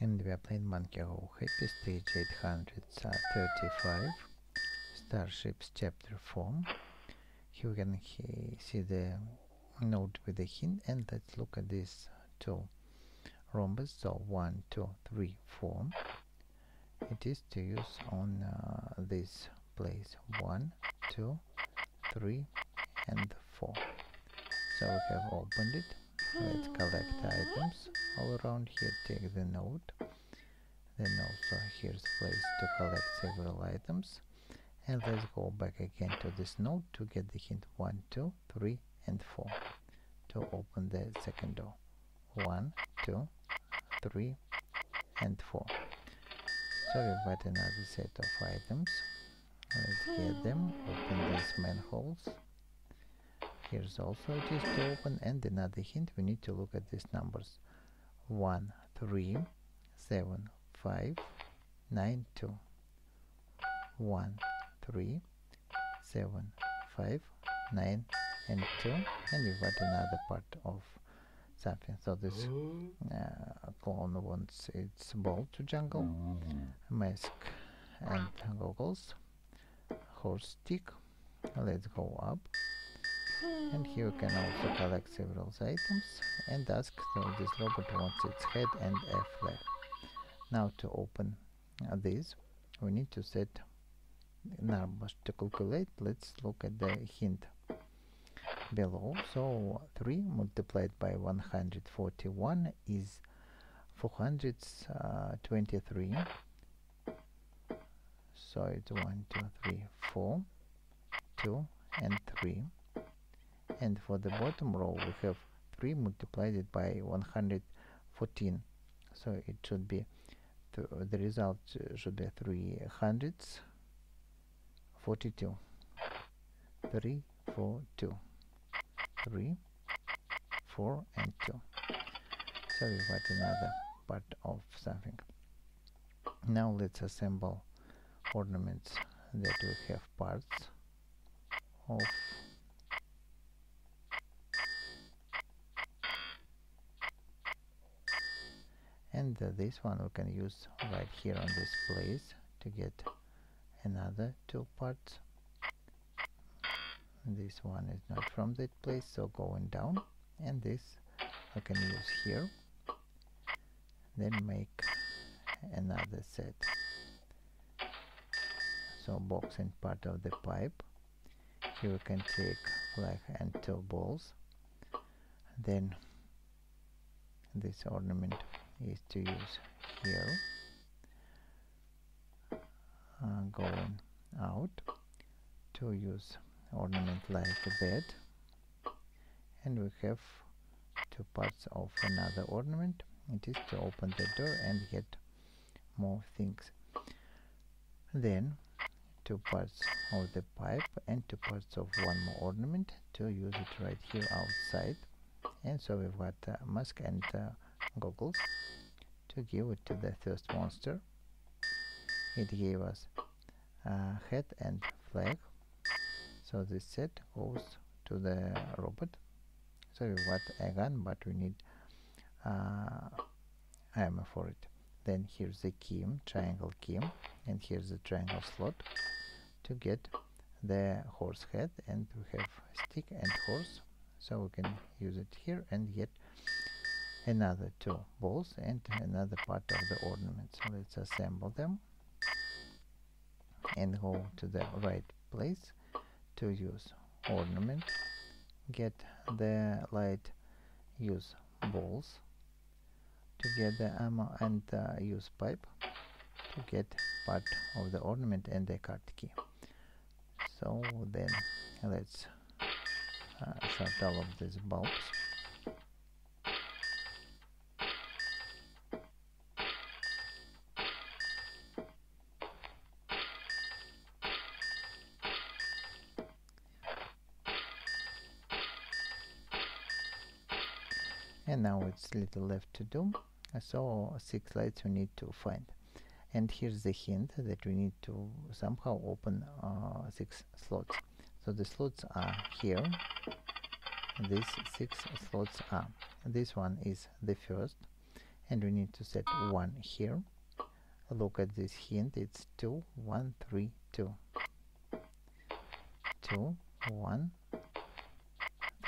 and we are playing Monkey Go Happy Stage 835 Starships Chapter 4 here we can see the note with the hint and let's look at these two rhombus. So one two three four. It is to use on uh, this place. One two three and four. So we have opened it let's collect items. All around here take the note. Then also here's place to collect several items. And let's go back again to this note to get the hint. 1 2 3 and 4 to open the second door. 1 2 3 and 4 so we've got another set of items. Let's get them. Open these manholes here's also it is to open and another hint we need to look at these numbers. 1 3 7 5 9 2 1 3 7 5 9 and 2 and we've got another part of something. So this uh, clone wants its ball to jungle. Mask and goggles. Horse stick let's go up and here you can also collect several items and ask so this robot wants its head and a flag now to open uh, this we need to set numbers to calculate let's look at the hint. Below so 3 multiplied by 141 is 423 uh, so it's 1 2 3 4 2 and 3 and for the bottom row we have 3 multiplied by 114 so it should be th the result should be 3 hundredths 42 3 4 2 3 4 and 2 so we got another part of something. Now let's assemble ornaments that we have parts of and uh, this one we can use right here on this place to get another two parts. This one is not from that place so going down. And this I can use here. Then make another set. So box and part of the pipe. Here we can take flag and two balls then this ornament is to use here. Uh, going out to use ornament like that and we have two parts of another ornament. It is to open the door and get more things. Then two parts of the pipe and two parts of one more ornament to use it right here outside. And so we've got uh, mask and uh, goggles to give it to the first monster. It gave us a head and flag. So this set goes to the robot. So we got a gun but we need uh, ammo for it. Then here's the key triangle key and here's the triangle slot to get the horse head. And we have stick and horse so we can use it here and get another two balls and another part of the ornament so let's assemble them and go to the right place to use ornament. Get the light use balls to get the ammo and uh, use pipe to get part of the ornament and the card key. So then let's uh, shut all of these bulbs and now it's little left to do. So six lights we need to find. And here's the hint that we need to somehow open uh, six slots. So the slots are here. These six slots are this one is the first. And we need to set 1 here. Look at this hint. It's 2 1 3 2 2 1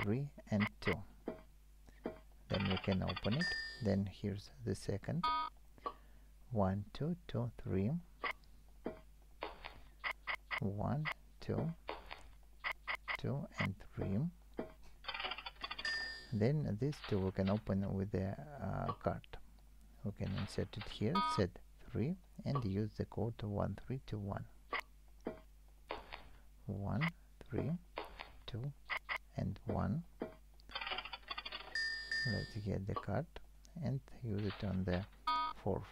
3 and 2 then we can open it then here's the second. 1 2 2 3 1 2 2 and 3 then this two we can open with the uh, card. We can insert it here set 3 and use the code 1321 1 3 2 and 1 let's get the card and use it on the fourth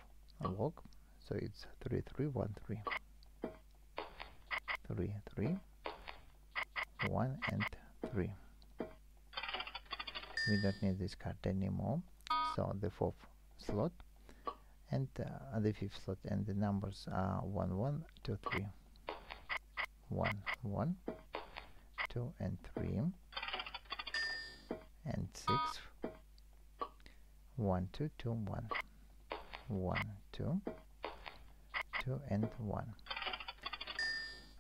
block so it's 3313 3 3 1 and 3 we don't need this card anymore. So the fourth slot and uh, the fifth slot and the numbers are 1 1 2 3 1 1 2 and 3 and 6 1 2 2 1 1 2 2 and 1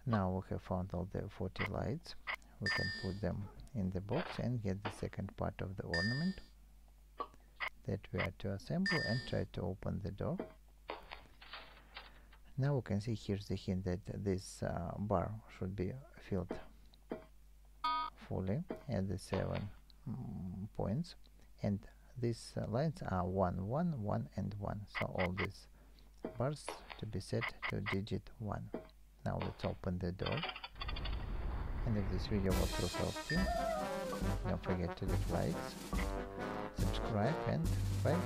now we have found all the 40 lights. We can put them in the box and get the second part of the ornament that we are to assemble and try to open the door. Now we can see here's the hint that this uh, bar should be filled fully at the seven mm, points and these uh, lines are 1 1 1 and 1 so all these bars to be set to digit 1 now let's open the door. And if this video was to help you don't forget to leave likes subscribe and bye